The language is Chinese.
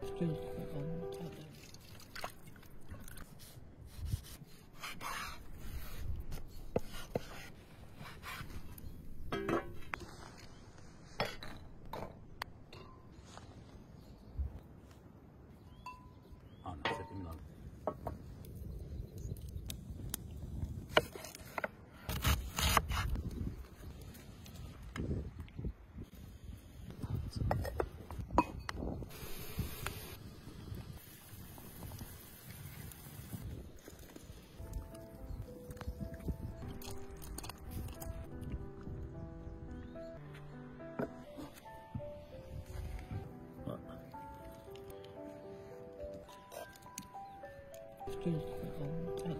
这就是을 조.